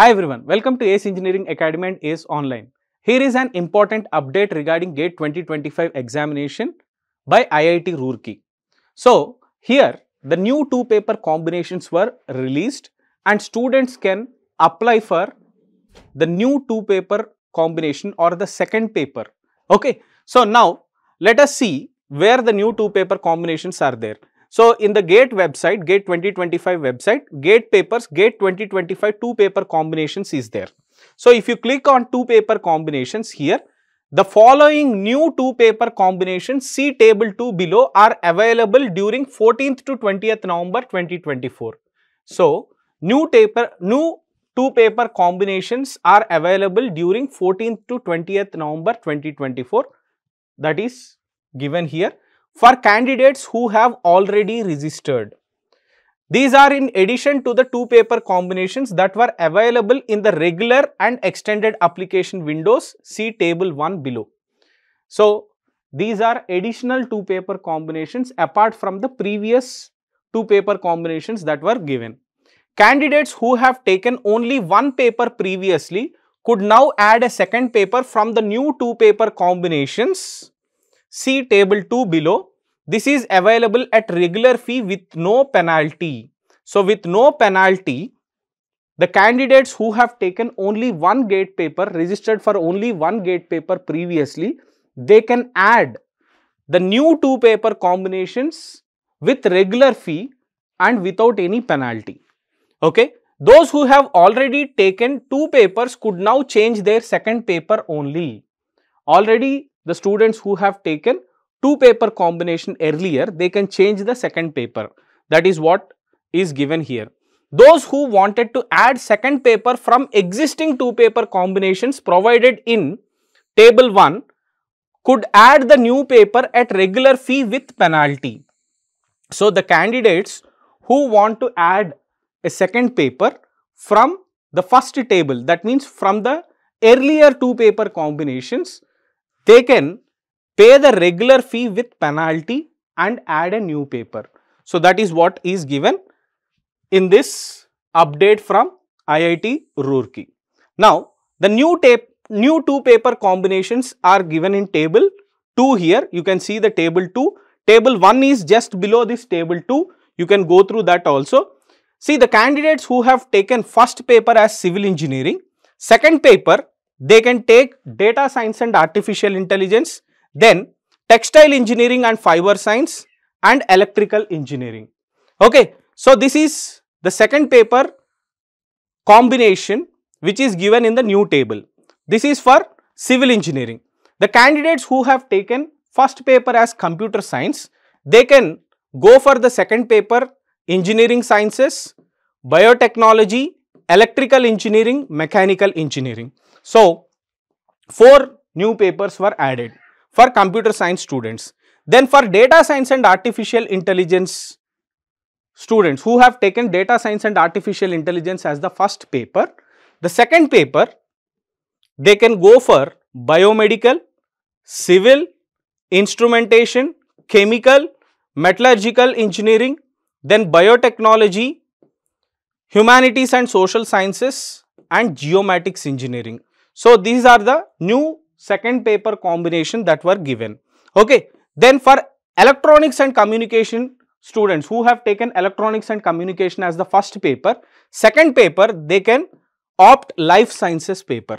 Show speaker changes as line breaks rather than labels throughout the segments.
Hi everyone, welcome to ACE Engineering Academy and ACE Online. Here is an important update regarding GATE 2025 examination by IIT Roorkee. So, here the new two paper combinations were released and students can apply for the new two paper combination or the second paper. Okay. So, now let us see where the new two paper combinations are there. So, in the GATE website, GATE 2025 website, GATE papers, GATE 2025 two paper combinations is there. So, if you click on two paper combinations here, the following new two paper combinations see table 2 below are available during 14th to 20th November 2024. So, new paper, new two paper combinations are available during 14th to 20th November 2024 that is given here for candidates who have already registered. These are in addition to the two paper combinations that were available in the regular and extended application windows. See table 1 below. So, these are additional two paper combinations apart from the previous two paper combinations that were given. Candidates who have taken only one paper previously could now add a second paper from the new two paper combinations. See table 2 below this is available at regular fee with no penalty. So, with no penalty, the candidates who have taken only one gate paper, registered for only one gate paper previously, they can add the new two paper combinations with regular fee and without any penalty. Okay. Those who have already taken two papers could now change their second paper only. Already the students who have taken two paper combination earlier, they can change the second paper. That is what is given here. Those who wanted to add second paper from existing two paper combinations provided in table 1 could add the new paper at regular fee with penalty. So, the candidates who want to add a second paper from the first table that means from the earlier two paper combinations they can pay the regular fee with penalty and add a new paper. So, that is what is given in this update from IIT Roorkee. Now, the new tape new two paper combinations are given in table 2 here. You can see the table 2. Table 1 is just below this table 2. You can go through that also. See the candidates who have taken first paper as civil engineering, second paper they can take data science and artificial intelligence, then textile engineering and fiber science and electrical engineering. Okay. So, this is the second paper combination which is given in the new table. This is for civil engineering. The candidates who have taken first paper as computer science, they can go for the second paper engineering sciences, biotechnology, electrical engineering, mechanical engineering. So, four new papers were added for computer science students. Then for data science and artificial intelligence students who have taken data science and artificial intelligence as the first paper, the second paper they can go for biomedical, civil, instrumentation, chemical, metallurgical engineering, then biotechnology, humanities and social sciences and geomatics engineering. So, these are the new second paper combination that were given. Okay. Then for electronics and communication students who have taken electronics and communication as the first paper, second paper they can opt life sciences paper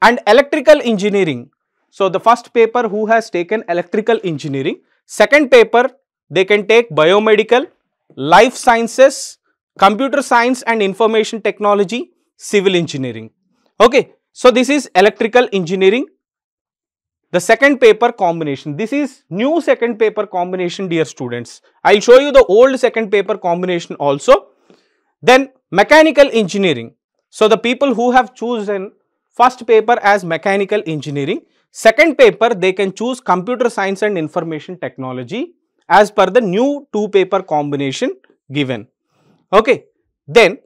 and electrical engineering. So, the first paper who has taken electrical engineering, second paper they can take biomedical, life sciences, computer science and information technology, civil engineering. Okay. So, this is electrical engineering the second paper combination. This is new second paper combination dear students. I will show you the old second paper combination also. Then mechanical engineering. So, the people who have chosen first paper as mechanical engineering, second paper they can choose computer science and information technology as per the new two paper combination given. Okay. Then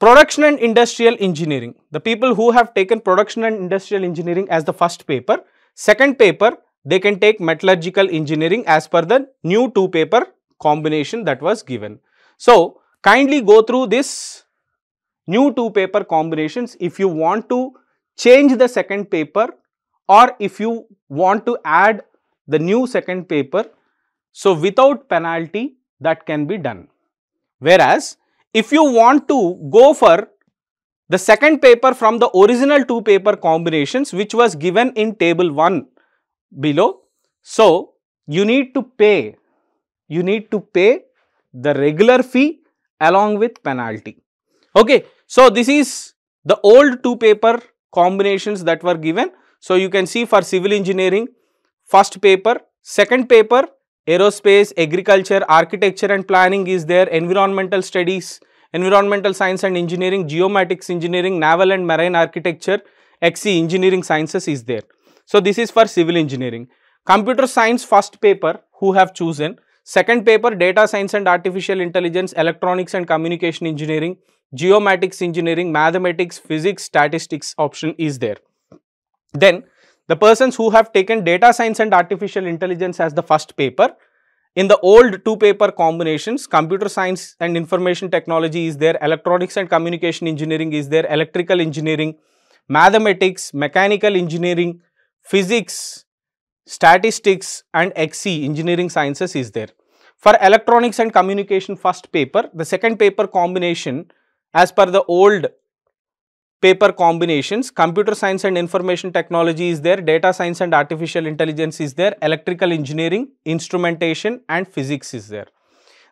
Production and Industrial Engineering. The people who have taken Production and Industrial Engineering as the first paper, second paper they can take Metallurgical Engineering as per the new two paper combination that was given. So, kindly go through this new two paper combinations if you want to change the second paper or if you want to add the new second paper. So, without penalty that can be done. Whereas, if you want to go for the second paper from the original two paper combinations which was given in table 1 below. So, you need to pay, you need to pay the regular fee along with penalty. Okay. So, this is the old two paper combinations that were given. So, you can see for civil engineering first paper, second paper aerospace, agriculture, architecture and planning is there, environmental studies, environmental science and engineering, geomatics engineering, naval and marine architecture, XE engineering sciences is there. So, this is for civil engineering. Computer science first paper who have chosen, second paper data science and artificial intelligence, electronics and communication engineering, geomatics engineering, mathematics, physics, statistics option is there. Then the persons who have taken data science and artificial intelligence as the first paper, in the old two paper combinations, computer science and information technology is there, electronics and communication engineering is there, electrical engineering, mathematics, mechanical engineering, physics, statistics and XE engineering sciences is there. For electronics and communication first paper, the second paper combination as per the old paper combinations, computer science and information technology is there, data science and artificial intelligence is there, electrical engineering, instrumentation and physics is there.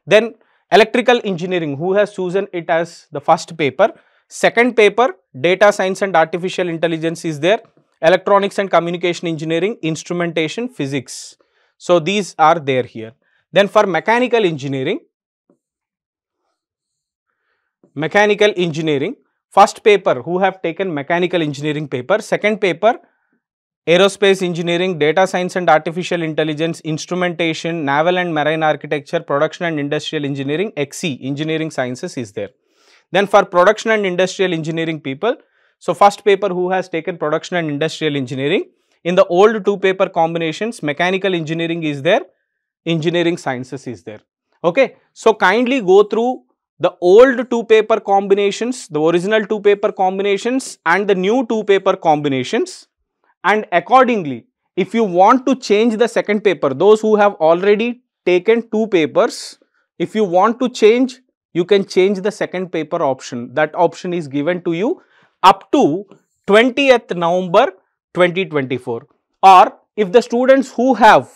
Then electrical engineering, who has chosen it as the first paper? Second paper, data science and artificial intelligence is there, electronics and communication engineering, instrumentation, physics. So, these are there here. Then for mechanical engineering, mechanical engineering, first paper who have taken mechanical engineering paper, second paper aerospace engineering, data science and artificial intelligence, instrumentation, naval and marine architecture, production and industrial engineering, XE engineering sciences is there. Then for production and industrial engineering people, so first paper who has taken production and industrial engineering, in the old two paper combinations, mechanical engineering is there, engineering sciences is there. Okay. So, kindly go through the old two paper combinations, the original two paper combinations and the new two paper combinations and accordingly if you want to change the second paper, those who have already taken two papers, if you want to change, you can change the second paper option. That option is given to you up to 20th November 2024 or if the students who have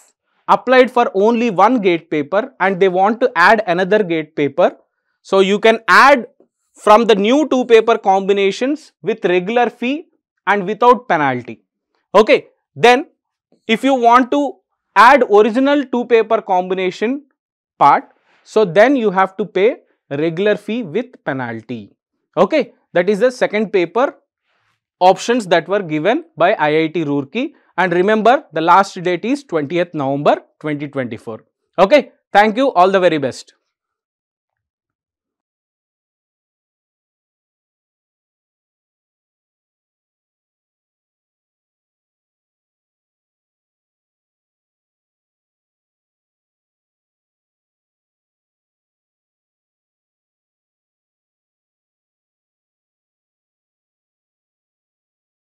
applied for only one gate paper and they want to add another gate paper, so, you can add from the new two paper combinations with regular fee and without penalty. Okay. Then, if you want to add original two paper combination part, so then you have to pay regular fee with penalty. Okay. That is the second paper options that were given by IIT Roorkee and remember the last date is 20th November 2024. Okay. Thank you. All the very best.